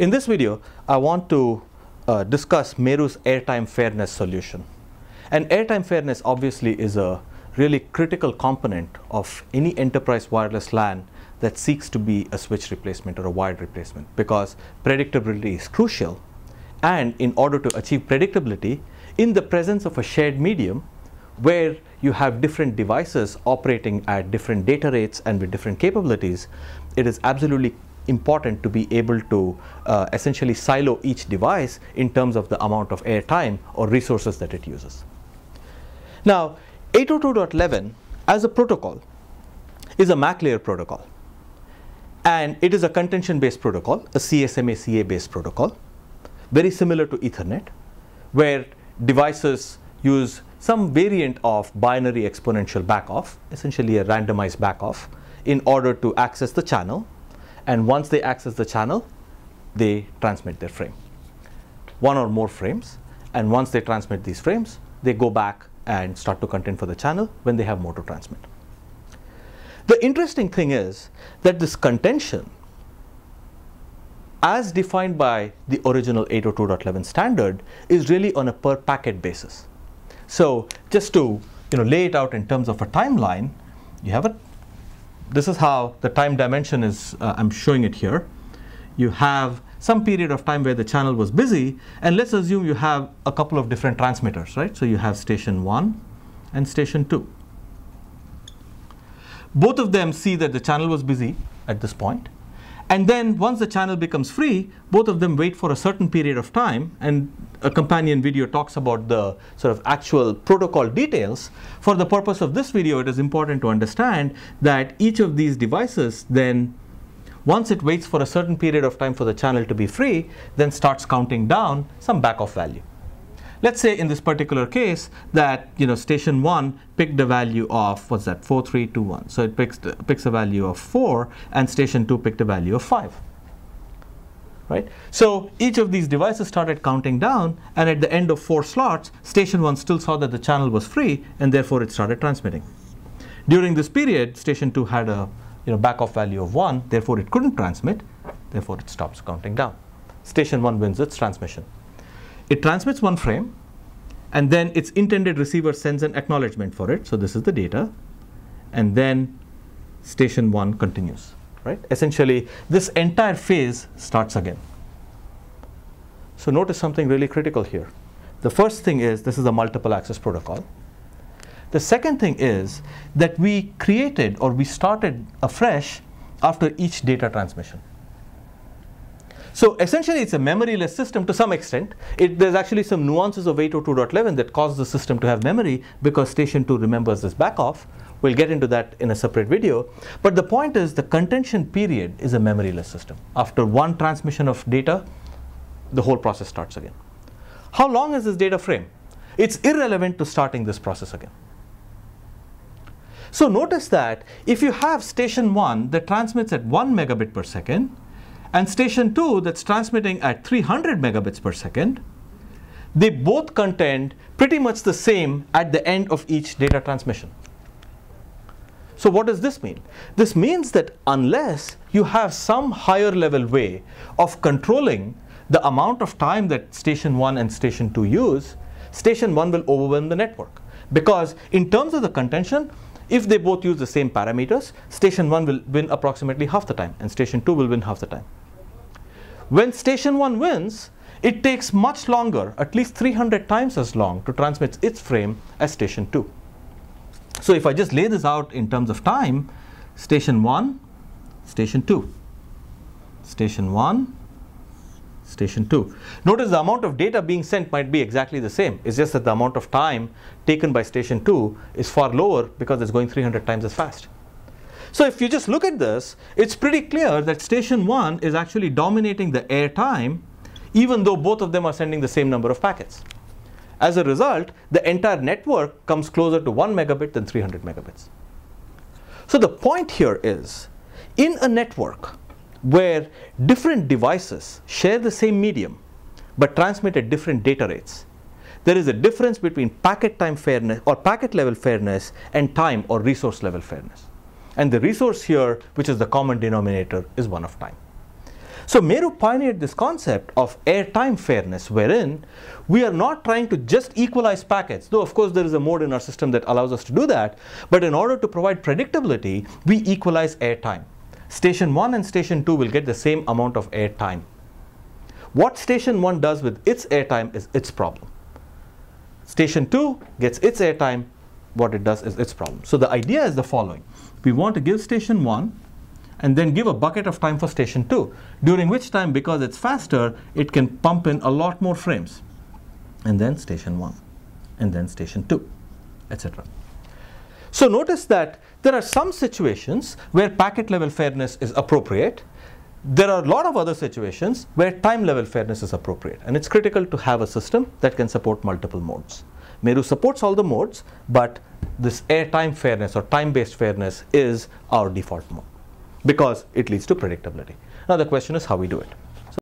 In this video, I want to uh, discuss Meru's airtime fairness solution. And airtime fairness obviously is a really critical component of any enterprise wireless LAN that seeks to be a switch replacement or a wired replacement because predictability is crucial. And in order to achieve predictability, in the presence of a shared medium where you have different devices operating at different data rates and with different capabilities, it is absolutely important to be able to uh, essentially silo each device in terms of the amount of airtime or resources that it uses. Now, 802.11 as a protocol is a MAC layer protocol. And it is a contention based protocol, a CSMA CA based protocol, very similar to Ethernet, where devices use some variant of binary exponential backoff, essentially a randomized backoff, in order to access the channel. And once they access the channel, they transmit their frame. One or more frames. And once they transmit these frames, they go back and start to contend for the channel when they have more to transmit. The interesting thing is that this contention, as defined by the original 802.11 standard, is really on a per packet basis. So just to you know, lay it out in terms of a timeline, you have a, this is how the time dimension is, uh, I'm showing it here. You have some period of time where the channel was busy, and let's assume you have a couple of different transmitters, right? So you have station 1 and station 2. Both of them see that the channel was busy at this point, and then once the channel becomes free, both of them wait for a certain period of time, and a companion video talks about the sort of actual protocol details. For the purpose of this video, it is important to understand that each of these devices then once it waits for a certain period of time for the channel to be free, then starts counting down some backoff value. Let's say in this particular case that you know station 1 picked a value of what's that 4321. So it picks picks a value of 4 and station 2 picked a value of 5. Right? So each of these devices started counting down and at the end of 4 slots station 1 still saw that the channel was free and therefore it started transmitting. During this period station 2 had a you know, backoff value of 1, therefore it couldn't transmit, therefore it stops counting down. Station 1 wins its transmission. It transmits one frame, and then its intended receiver sends an acknowledgement for it. So this is the data, and then station 1 continues. Right? Essentially, this entire phase starts again. So notice something really critical here. The first thing is this is a multiple access protocol. The second thing is that we created or we started afresh after each data transmission. So essentially, it's a memoryless system to some extent. It, there's actually some nuances of 802.11 that cause the system to have memory because station 2 remembers this backoff. We'll get into that in a separate video. But the point is the contention period is a memoryless system. After one transmission of data, the whole process starts again. How long is this data frame? It's irrelevant to starting this process again. So notice that if you have station 1 that transmits at 1 megabit per second and station 2 that's transmitting at 300 megabits per second, they both contend pretty much the same at the end of each data transmission. So what does this mean? This means that unless you have some higher level way of controlling the amount of time that station 1 and station 2 use, station 1 will overwhelm the network. Because in terms of the contention, if they both use the same parameters, station 1 will win approximately half the time and station 2 will win half the time. When station 1 wins, it takes much longer, at least 300 times as long to transmit its frame as station 2. So if I just lay this out in terms of time, station 1, station 2, station 1, station 2. Notice the amount of data being sent might be exactly the same. It's just that the amount of time taken by station 2 is far lower because it's going 300 times as fast. So if you just look at this, it's pretty clear that station 1 is actually dominating the air time even though both of them are sending the same number of packets. As a result, the entire network comes closer to 1 megabit than 300 megabits. So the point here is, in a network, where different devices share the same medium but transmit at different data rates. There is a difference between packet time fairness or packet level fairness and time or resource level fairness. And the resource here, which is the common denominator, is one of time. So Meru pioneered this concept of airtime fairness wherein we are not trying to just equalize packets, though of course there is a mode in our system that allows us to do that, but in order to provide predictability, we equalize airtime. Station 1 and station 2 will get the same amount of air time. What station 1 does with its air time is its problem. Station 2 gets its air time, what it does is its problem. So the idea is the following. We want to give station 1 and then give a bucket of time for station 2, during which time, because it's faster, it can pump in a lot more frames. And then station 1, and then station 2, etc. So notice that there are some situations where packet level fairness is appropriate. There are a lot of other situations where time level fairness is appropriate. And it's critical to have a system that can support multiple modes. Meru supports all the modes, but this airtime fairness or time-based fairness is our default mode because it leads to predictability. Now the question is how we do it.